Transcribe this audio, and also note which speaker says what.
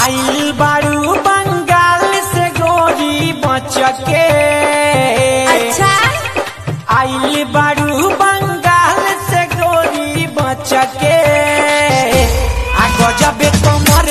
Speaker 1: आइल बारू बंगाल से गोरी बचके।
Speaker 2: अच्छा।
Speaker 1: आइल बारू बंगाल से गोरी बचके। आ गजबे कमर